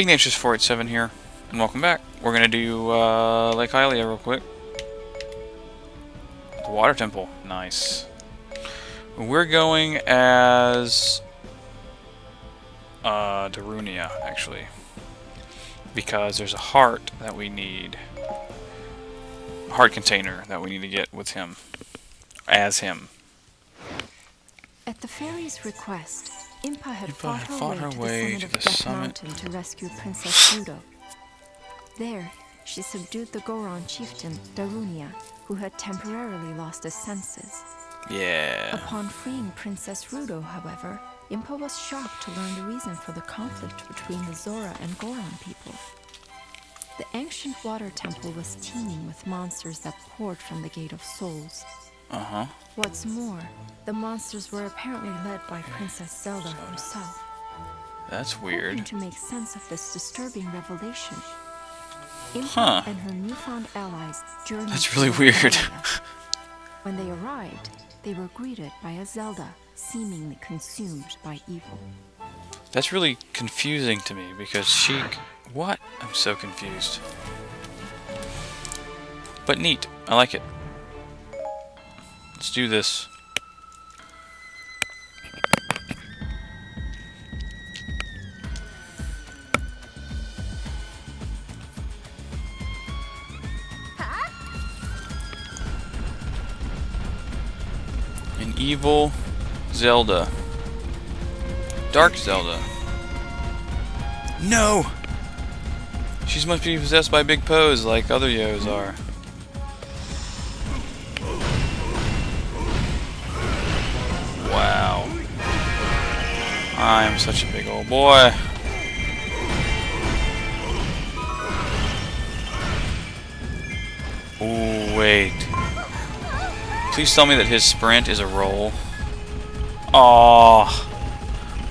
Ignatius487 here, and welcome back. We're gonna do uh, Lake Hylia real quick. The Water Temple, nice. We're going as uh, Darunia, actually, because there's a heart that we need, a heart container that we need to get with him, as him. At the fairy's request, Impa had Impa fought, had her, fought way her to way the summit to of the Death summit. Mountain to rescue Princess Ruto. There, she subdued the Goron chieftain, Darunia, who had temporarily lost his senses. Yeah. Upon freeing Princess Ruto, however, Impa was shocked to learn the reason for the conflict between the Zora and Goron people. The ancient water temple was teeming with monsters that poured from the Gate of Souls. Uh-huh. What's more, the monsters were apparently led by Princess Zelda herself. That's weird. Hoping to make sense of this disturbing revelation, Impa Huh. and her newfound allies journeyed That's really weird. When they arrived, they were greeted by a Zelda seemingly consumed by evil. That's really confusing to me because she. What? I'm so confused. But neat. I like it. Let's do this. An evil Zelda. Dark Zelda. No! She must be possessed by Big Poes like other Yos are. I am such a big old boy. Ooh, wait. Please tell me that his sprint is a roll. Aww.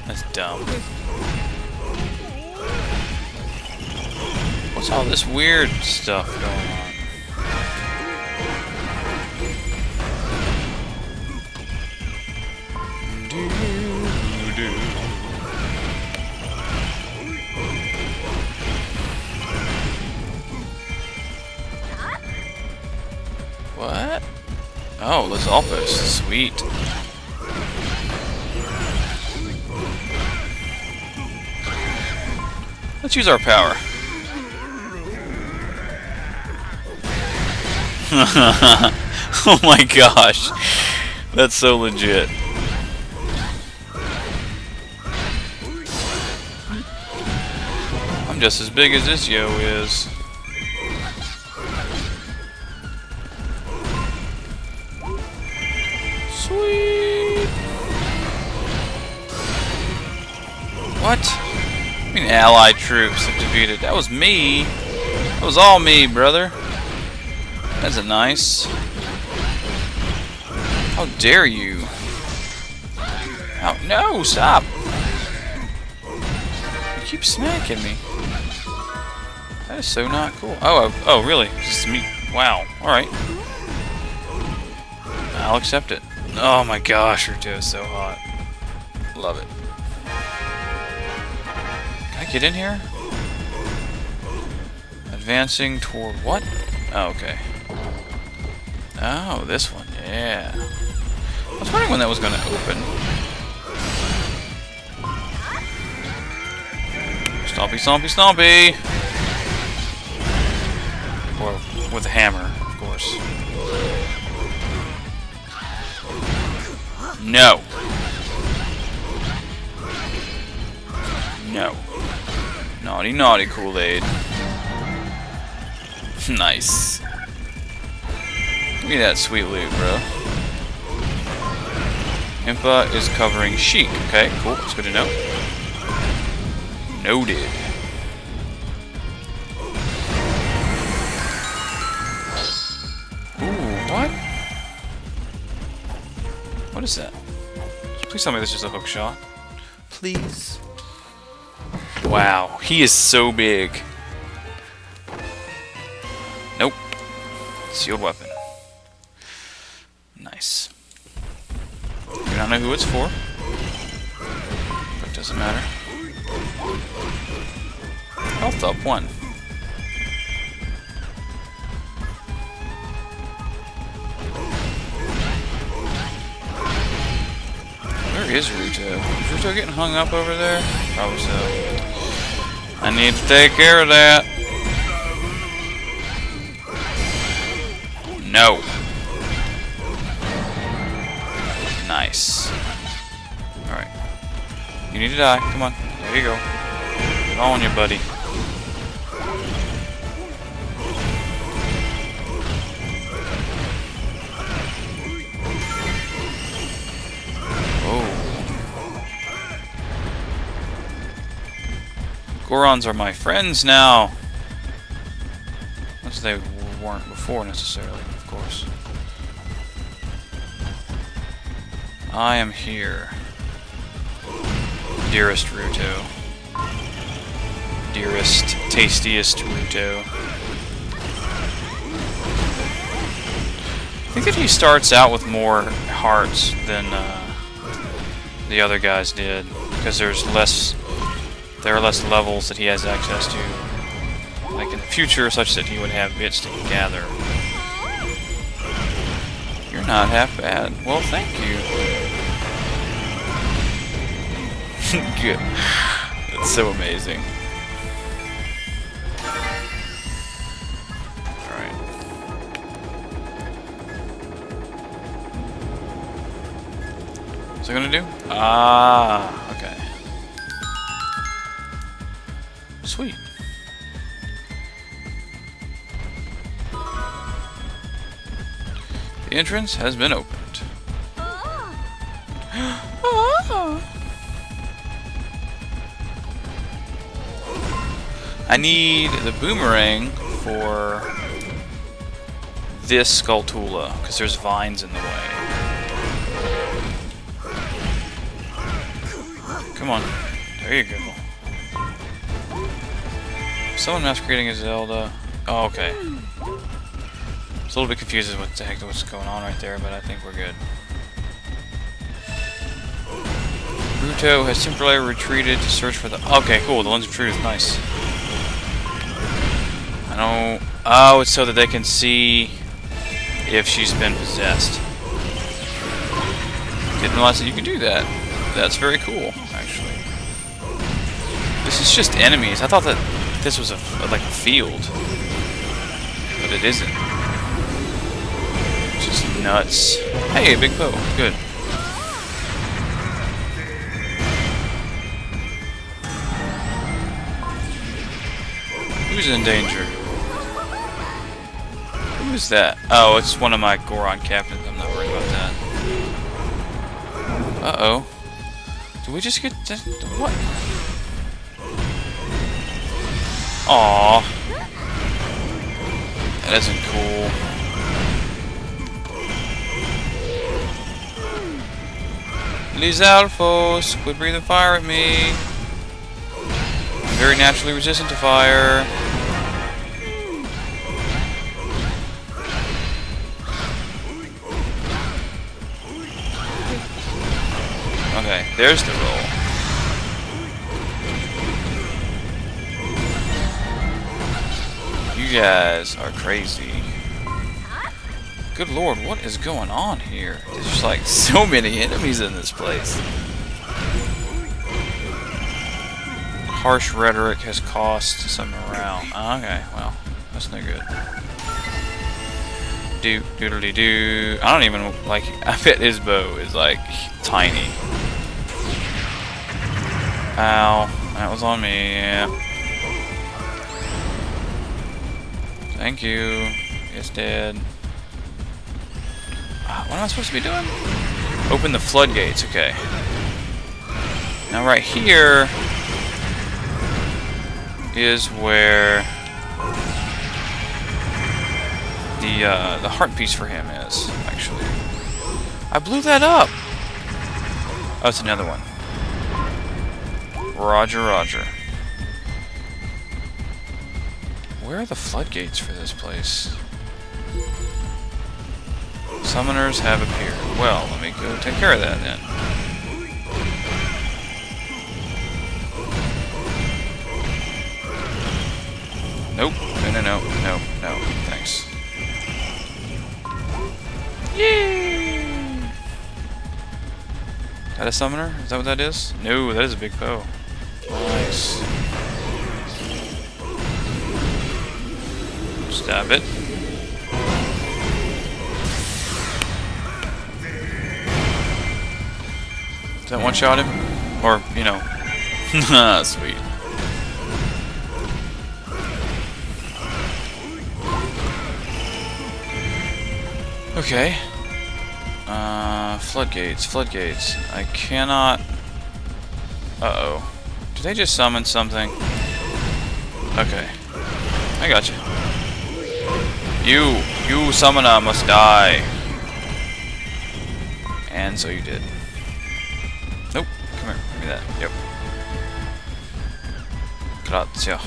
That's dumb. What's all this weird stuff going on? Oh, Lizalfos. Sweet. Let's use our power. oh my gosh. That's so legit. I'm just as big as this yo is. Sweet. What? I mean allied troops have defeated. That was me. That was all me, brother. That's a nice. How dare you? How, no, stop! You keep smacking me. That is so not cool. Oh, oh, oh really? Just me? Wow. All right. I'll accept it. Oh my gosh, toe is so hot. Love it. Can I get in here? Advancing toward what? Oh, okay. Oh, this one, yeah. I was wondering when that was going to open. Stompy, stompy, stompy! Or with a hammer, No. No. Naughty, naughty Kool-Aid. nice. Give me that sweet loot, bro. Impa is covering Sheik. Okay, cool. That's good to know. Noted. What is that? Please tell me this is a hook shot. Please. Wow, he is so big. Nope. Sealed weapon. Nice. Do not know who it's for. But it doesn't matter. Health up one. Where is Ruto? Is Ruto getting hung up over there? Probably so. I need to take care of that. No. Nice. Alright. You need to die. Come on. There you go. Get on you, buddy. Gorons are my friends now. As they weren't before necessarily, of course. I am here. Dearest Ruto. Dearest, tastiest Ruto. I think that he starts out with more hearts than uh, the other guys did, because there's less, there are less levels that he has access to, like in the future, such that he would have bits to gather. You're not half bad. Well, thank you. Good. That's so amazing. Alright. What's it gonna do? Ah, Sweet. The entrance has been opened. Oh. oh. I need the boomerang for this Skulltula, because there's vines in the way. Come on. There you go. Someone masquerading as Zelda. Oh, okay. It's a little bit confused as what the heck what's going on right there, but I think we're good. Ruto has temporarily retreated to search for the... Okay, cool. The Lens of Truth. Nice. I know... Oh, it's so that they can see if she's been possessed. Didn't realize that you could do that. That's very cool, actually. This is just enemies. I thought that this was a like a field, but it isn't. Just nuts. Hey, big bow. Good. Who's in danger? Who is that? Oh, it's one of my Goron captains. I'm not worried about that. Uh-oh. Did we just get... What? Aww. That isn't cool. Lizalfos, quit breathing fire at me. I'm very naturally resistant to fire. Okay, there's the You guys are crazy. Good lord, what is going on here? There's just like so many enemies in this place. Harsh rhetoric has cost some morale. Oh, okay, well, that's no good. Do doodly doo. I don't even like. I bet his bow is like tiny. Ow, that was on me. Yeah. Thank you. It's dead. Uh, what am I supposed to be doing? Open the floodgates. Okay. Now right here is where the uh, the heart piece for him is. Actually, I blew that up. Oh, it's another one. Roger, Roger. Where are the floodgates for this place? Summoners have appeared. Well, let me go take care of that then. Nope. No, no, no, no, no. Thanks. Yay! That a summoner? Is that what that is? No, that is a big bow. Stab it. Does that one shot him? Or, you know. Sweet. Okay. Uh, floodgates, floodgates. I cannot... Uh-oh. Did they just summon something? Okay. I got you. You, you summoner must die. And so you did. Nope. Come here. Give me that. Yep. Grazie.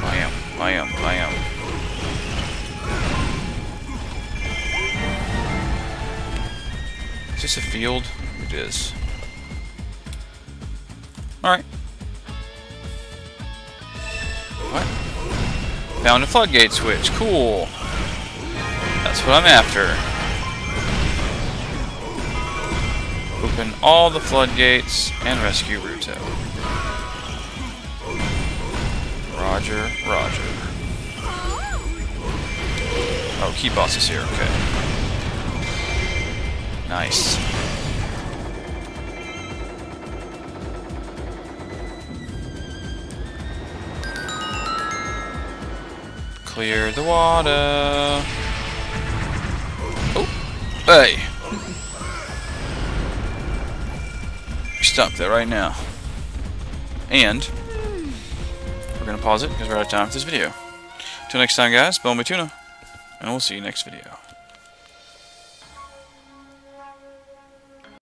Bam, bam, bam. Is this a field? It is. Alright. Found a floodgate switch. Cool. That's what I'm after. Open all the floodgates and rescue Ruto. Roger, roger. Oh, key boss is here, okay. Nice. Clear the water. Oh, hey. Stuck there right now. And we're gonna pause it because we're out of time for this video. Till next time, guys. Bone Tuna, and we'll see you next video.